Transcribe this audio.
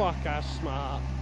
fuck, that's smart.